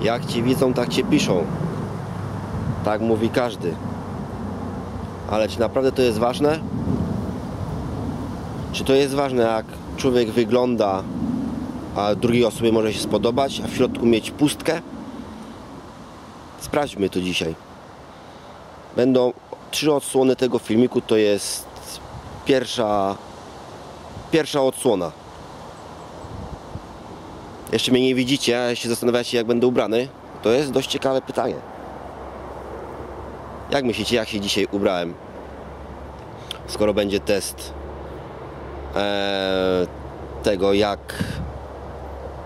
Jak cię widzą, tak cię piszą. Tak mówi każdy. Ale czy naprawdę to jest ważne? Czy to jest ważne, jak człowiek wygląda, a drugiej osobie może się spodobać, a w środku mieć pustkę? Sprawdźmy to dzisiaj. Będą trzy odsłony tego filmiku, to jest pierwsza, pierwsza odsłona. Jeszcze mnie nie widzicie, a się zastanawiacie jak będę ubrany. To jest dość ciekawe pytanie. Jak myślicie, jak się dzisiaj ubrałem? Skoro będzie test e, tego, jak,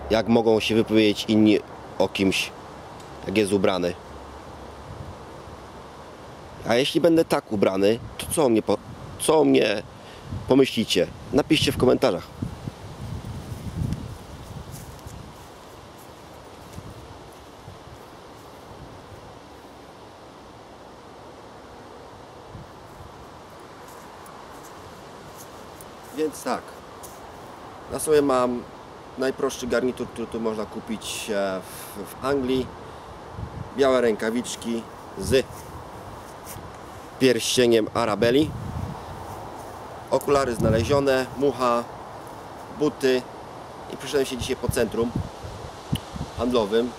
jak mogą się wypowiedzieć inni o kimś, jak jest ubrany. A jeśli będę tak ubrany, to co o mnie, po, co o mnie pomyślicie? Napiszcie w komentarzach. Więc tak. Na sobie mam najprostszy garnitur, który tu można kupić e, w, w Anglii. Białe rękawiczki z pierścieniem Arabeli. Okulary znalezione, mucha, buty i przyszedłem się dzisiaj po centrum handlowym,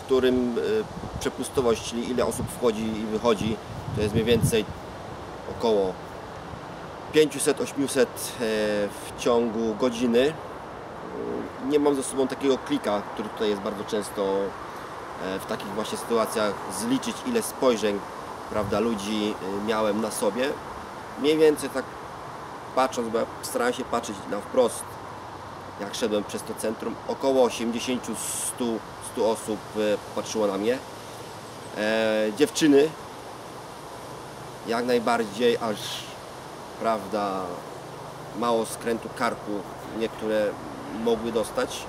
w którym e, przepustowość, czyli ile osób wchodzi i wychodzi, to jest mniej więcej około 500-800 w ciągu godziny. Nie mam ze sobą takiego klika, który tutaj jest bardzo często e, w takich właśnie sytuacjach zliczyć ile spojrzeń prawda, ludzi e, miałem na sobie. Mniej więcej tak patrząc, bo ja starałem się patrzeć na wprost, jak szedłem przez to centrum, około 80-100 osób e, patrzyło na mnie. E, dziewczyny jak najbardziej, aż prawda, mało skrętu karku niektóre mogły dostać,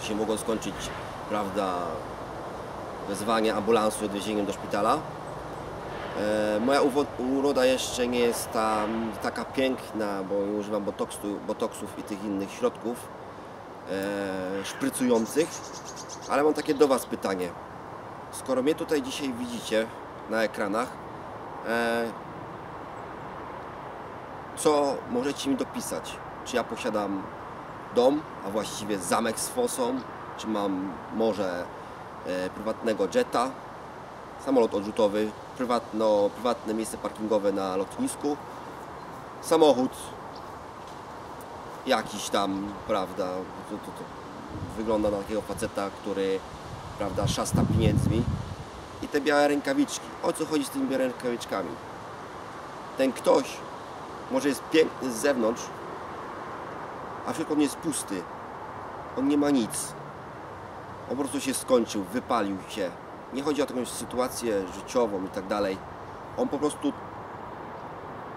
co się mogło skończyć, prawda, wezwanie ambulansu i odwiezieniem do szpitala. E, moja uroda jeszcze nie jest ta, taka piękna, bo nie używam botoksu, botoksów i tych innych środków e, szprycujących, ale mam takie do Was pytanie. Skoro mnie tutaj dzisiaj widzicie na ekranach, e, co możecie mi dopisać? Czy ja posiadam dom, a właściwie zamek z fosą? Czy mam może e, prywatnego jetta, samolot odrzutowy, prywatno, prywatne miejsce parkingowe na lotnisku, samochód jakiś tam, prawda, to, to, to wygląda na takiego faceta, który, prawda, szasta pieniędzmi i te białe rękawiczki. O co chodzi z tymi białymi rękawiczkami? Ten ktoś może jest piękny z zewnątrz, a w środku on jest pusty. On nie ma nic. On po prostu się skończył, wypalił się. Nie chodzi o jakąś sytuację życiową i tak dalej. On po prostu,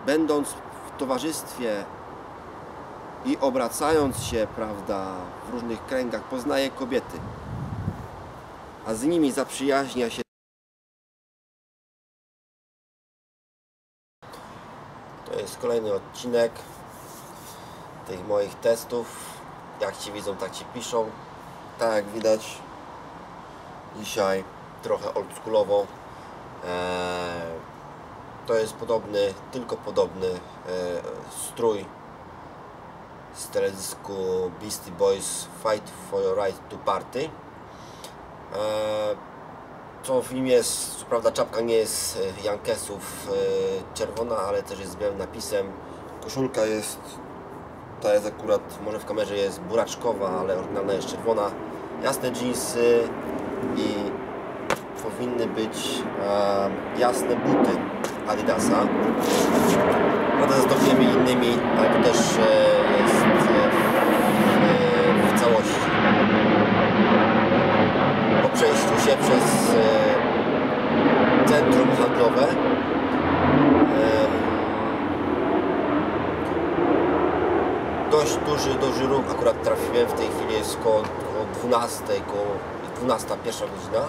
będąc w towarzystwie i obracając się, prawda, w różnych kręgach, poznaje kobiety. A z nimi zaprzyjaźnia się To jest kolejny odcinek tych moich testów. Jak Ci widzą, tak Ci piszą. Tak jak widać, dzisiaj trochę oldschoolowo. Eee, to jest podobny, tylko podobny eee, strój z teledysku Beastie Boys Fight for Your Right to Party. Co w filmie jest, co prawda czapka nie jest e, Jankesów e, czerwona, ale też jest z białym napisem. Koszulka jest, ta jest akurat, może w kamerze jest buraczkowa, ale oryginalna jest czerwona. Jasne jeansy i powinny być e, jasne buty Adidasa. Prawda zdobniemy innymi, ale to też e, jest w, w, w całości po przejściu się przez e, centrum handlowe. Dość duży, duży ruch akurat trafiłem. W tej chwili jest koło, koło 12, koło 12, pierwsza godzina.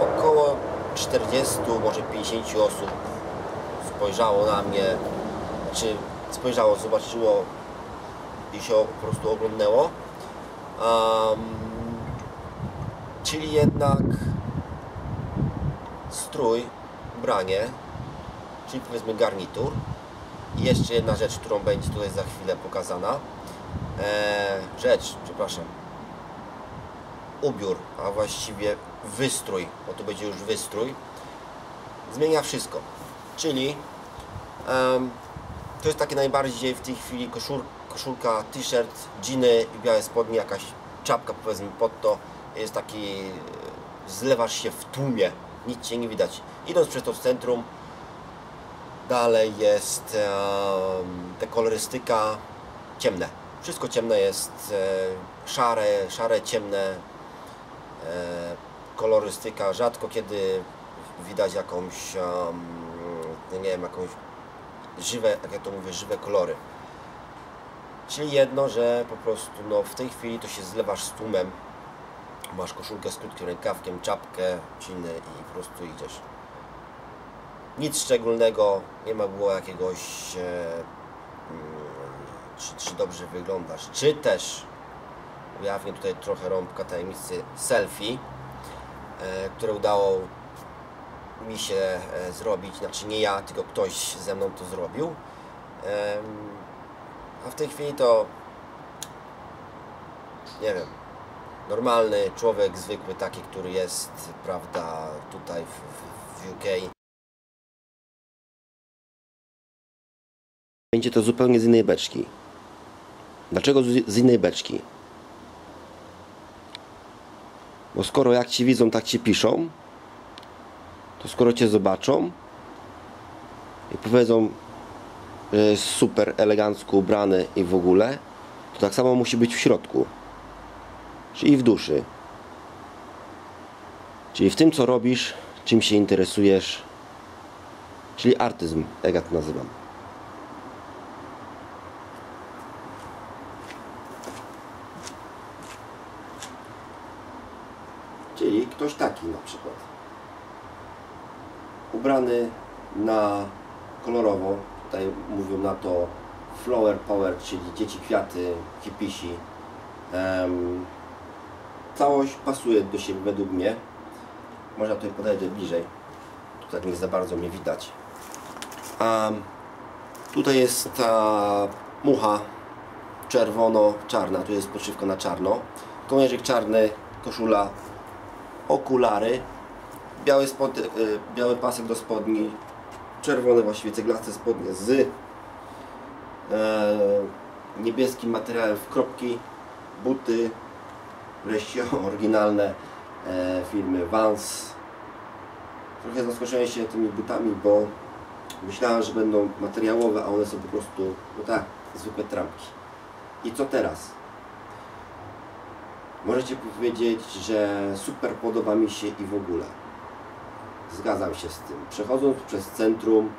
Około 40, może 50 osób spojrzało na mnie czy spojrzało, zobaczyło i się po prostu oglądnęło. Um, Czyli jednak strój, ubranie, czyli powiedzmy garnitur. I jeszcze jedna rzecz, którą będzie tutaj za chwilę pokazana. Eee, rzecz, przepraszam. Ubiór, a właściwie wystrój, bo to będzie już wystrój. Zmienia wszystko. Czyli em, to jest takie najbardziej w tej chwili koszul, koszulka, t-shirt, dżiny i białe spodnie, jakaś czapka powiedzmy pod to. Jest taki, e, zlewasz się w tłumie, nic Cię nie widać. Idąc przez to centrum, dalej jest em, ta kolorystyka ciemne. Wszystko ciemne jest, e, szare, szare, ciemne. E, kolorystyka, rzadko kiedy widać jakąś, no nie wiem, jakąś żywe, jak ja to mówię, żywe kolory. Czyli jedno, że po prostu no, w tej chwili to się zlewasz z tłumem, masz koszulkę z krótkim rękawkiem, czapkę, ciny i po prostu idziesz. Nic szczególnego, nie ma było jakiegoś, e, mm, czy, czy dobrze wyglądasz, czy też ujawnię tutaj trochę rąbka tajemnicy selfie, e, które udało mi się e, zrobić, znaczy nie ja, tylko ktoś ze mną to zrobił. Em, A w tej chwili to nie wiem, normalny człowiek, zwykły taki, który jest, prawda, tutaj w, w, UK. Będzie to zupełnie z innej beczki. Dlaczego z z innej beczki? Bo skoro jak ci widzą, tak ci piszą, to skoro cię zobaczą i powiedzą, że jest super elegancko ubrany i w ogóle, to tak samo musi być w środku. Czyli w duszy. Czyli w tym, co robisz, czym się interesujesz, czyli artyzm, jak ja to nazywam. Czyli ktoś taki na przykład. Ubrany na kolorowo, tutaj mówią na to flower power, czyli dzieci kwiaty, hipisi. Em, całość pasuje do siebie według mnie. Może ja tutaj podejdę bliżej. Tutaj nie za bardzo mnie widać. Tutaj jest ta mucha czerwono-czarna, tu jest podszywka na czarno. Kołnierzyk czarny, koszula, okulary, biały, spod, y, biały pasek do spodni, czerwone właściwie ceglaste spodnie z e, niebieskim materiałem w kropki, buty, wreszcie oryginalne e, firmy Vans. Trochę zaskoczyłem się tymi butami, bo myślałem, że będą materiałowe, a one są po prostu, no tak, zwykłe trampki. I co teraz? Możecie powiedzieć, że super podoba mi się i w ogóle. Zgadzam się z tym. Przechodząc przez centrum,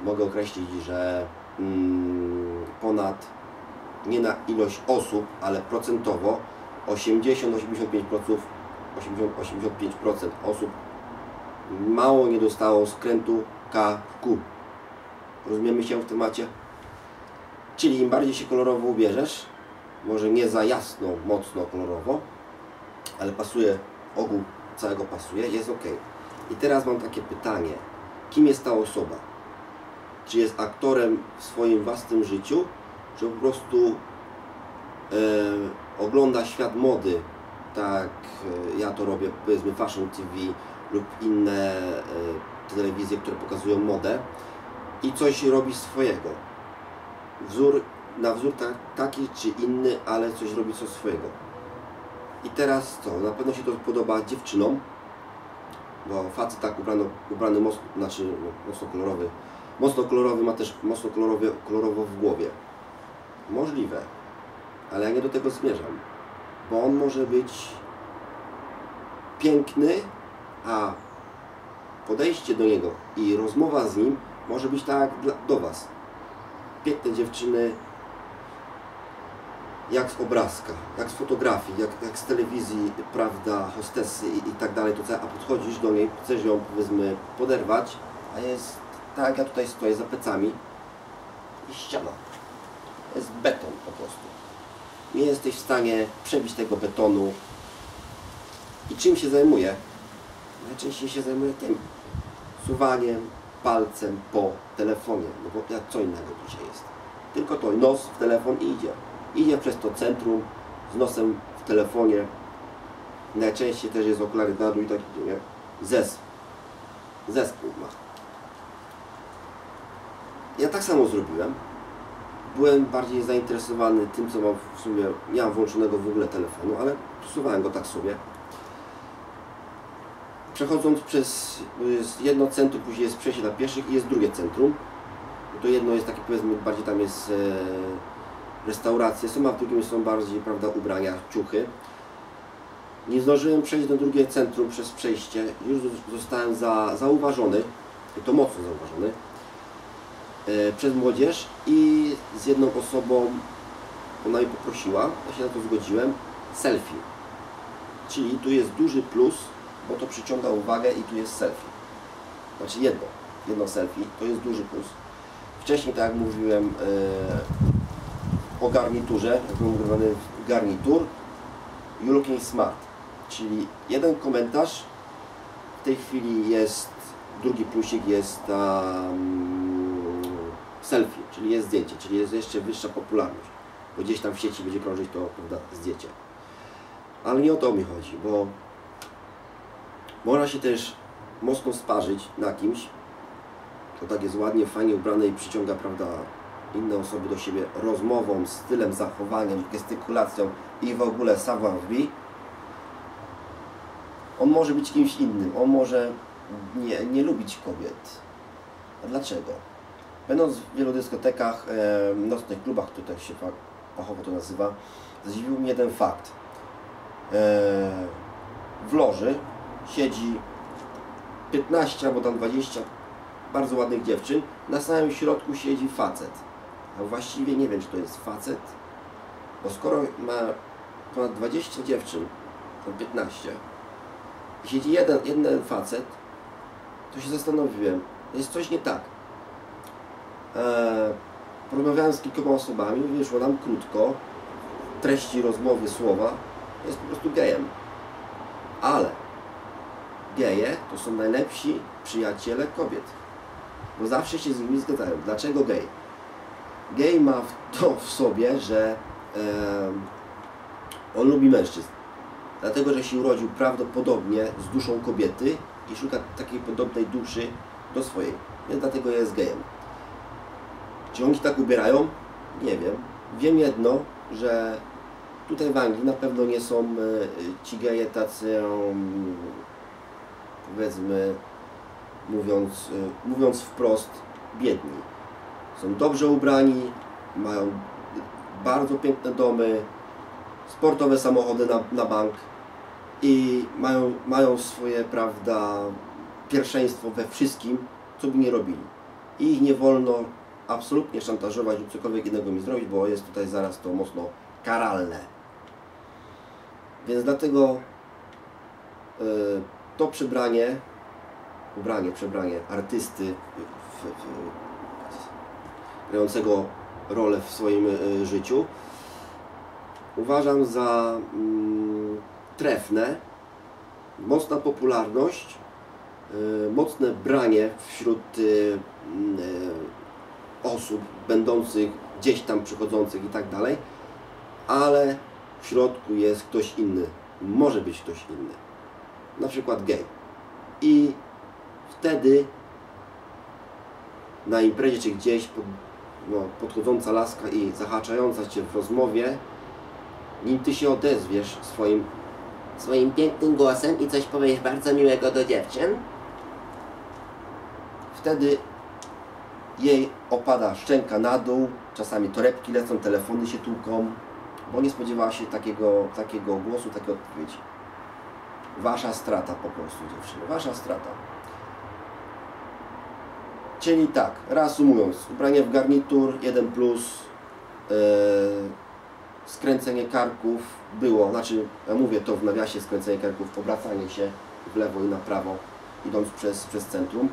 mogę określić, że mm, ponad nie na ilość osób, ale procentowo 80-85% 80-85% osób mało nie dostało skrętu KQ. Rozumiemy się w temacie? Czyli im bardziej się kolorowo ubierzesz, może nie za jasno, mocno kolorowo, ale pasuje, ogół całego pasuje, jest ok. I teraz mam takie pytanie, kim jest ta osoba? Czy jest aktorem w swoim własnym życiu, czy po prostu e, ogląda świat mody, tak e, ja to robię, powiedzmy Fashion TV lub inne e, telewizje, które pokazują modę i coś robi swojego. Wzór na wzór ta, taki czy inny, ale coś robi coś swojego. I teraz co? Na pewno się to podoba dziewczynom, bo facet tak ubrany, ubrany mocno, znaczy no, mocno kolorowy, mocno kolorowy ma też mocno kolorowy, kolorowo w głowie. Możliwe, ale ja nie do tego zmierzam, bo on może być piękny, a podejście do niego i rozmowa z nim może być tak dla, do Was. Piękne dziewczyny, jak z obrazka, jak z fotografii, jak, jak z telewizji, prawda, hostesy i, i tak dalej, to co, a podchodzisz do niej, chcesz ją powiedzmy poderwać, a jest tak ja tutaj stoję za plecami i ściana. Jest beton po prostu. Nie jesteś w stanie przebić tego betonu I czym się zajmuję? Najczęściej się zajmuję tym. Suwaniem palcem po telefonie. No bo jak co innego dzisiaj jest. Tylko to, nos w telefon idzie. Idzie przez to centrum z nosem w telefonie. Najczęściej też jest okulary na dół i tak idzie, nie? Zes. Zespół ma. Ja tak samo zrobiłem. Byłem bardziej zainteresowany tym, co mam w sumie, nie mam włączonego w ogóle telefonu, ale przesuwałem go tak sobie. Przechodząc przez jedno centrum, później jest przejście dla pieszych i jest drugie centrum. To jedno jest takie powiedzmy, bardziej tam jest e, restauracje są, a w drugim są bardziej, prawda, ubrania, ciuchy. Nie zdążyłem przejść do drugie centrum przez przejście, już zostałem za, zauważony, i to mocno zauważony, przez młodzież i z jedną osobą, ona mi poprosiła, ja się na to zgodziłem, selfie. Czyli tu jest duży plus, bo to przyciąga uwagę i tu jest selfie. Znaczy jedno, jedno selfie, to jest duży plus. Wcześniej, tak jak mówiłem, e, o garniturze, jak był ugrywany garnitur, you looking smart, czyli jeden komentarz, w tej chwili jest, drugi plusik jest um, selfie, czyli jest zdjęcie, czyli jest jeszcze wyższa popularność, bo gdzieś tam w sieci będzie krążyć to prawda, zdjęcie. Ale nie o to mi chodzi, bo można się też mocno sparzyć na kimś, to tak jest ładnie, fajnie ubrane i przyciąga, prawda, inne osoby do siebie rozmową, stylem, zachowaniem, gestykulacją i w ogóle savoir-vivre. On może być kimś innym, on może nie, nie lubić kobiet. A dlaczego? Będąc w wielu dyskotekach, e, nocnych klubach, tutaj się fa- fachowo to nazywa, zdziwił mnie jeden fakt. E, w loży siedzi 15 albo tam 20 bardzo ładnych dziewczyn, na samym środku siedzi facet. A właściwie nie wiem, czy to jest facet, bo skoro ma ponad 20 dziewczyn, to 15, i siedzi jeden, jeden facet, to się zastanowiłem, jest coś nie tak. Eee, porozmawiałem z kilkoma osobami, wyszło nam krótko, treści rozmowy, słowa, jest po prostu gejem. Ale geje to są najlepsi przyjaciele kobiet. Bo zawsze się z nimi zgadzają. Dlaczego gej? Gej ma to w sobie, że em, on lubi mężczyzn. Dlatego, że się urodził prawdopodobnie z duszą kobiety i szuka takiej podobnej duszy do swojej. Więc dlatego jest gejem. Czy oni tak ubierają? Nie wiem. Wiem jedno, że tutaj w Anglii na pewno nie są e, ci geje tacy em, powiedzmy mówiąc, y, mówiąc wprost, biedni. Są dobrze ubrani, mają bardzo piękne domy, sportowe samochody na, na bank i mają, mają swoje, prawda, pierwszeństwo we wszystkim, co by nie robili. I ich nie wolno absolutnie szantażować lub cokolwiek innego mi zrobić, bo jest tutaj zaraz to mocno karalne. Więc dlatego y, to przebranie ubranie, przebranie artysty w, w, grającego rolę w swoim e, życiu uważam za mm, trefne, mocna popularność, e, mocne branie wśród e, osób będących gdzieś tam przychodzących i tak dalej, ale w środku jest ktoś inny, może być ktoś inny, na przykład gej. I wtedy na imprezie czy gdzieś pod, no, podchodząca laska i zahaczająca Cię w rozmowie, nim Ty się odezwiesz swoim, swoim pięknym głosem i coś powiesz bardzo miłego do dziewczyn, wtedy jej opada szczęka na dół, czasami torebki lecą, telefony się tłuką, bo nie spodziewała się takiego, takiego głosu, takiej odpowiedzi. Wasza strata po prostu dziewczyny, wasza strata. Czyli tak, reasumując, ubranie w garnitur 1 plus, yy, skręcenie karków było, znaczy ja mówię to w nawiasie skręcenie karków, obracanie się w lewo i na prawo idąc przez, przez centrum.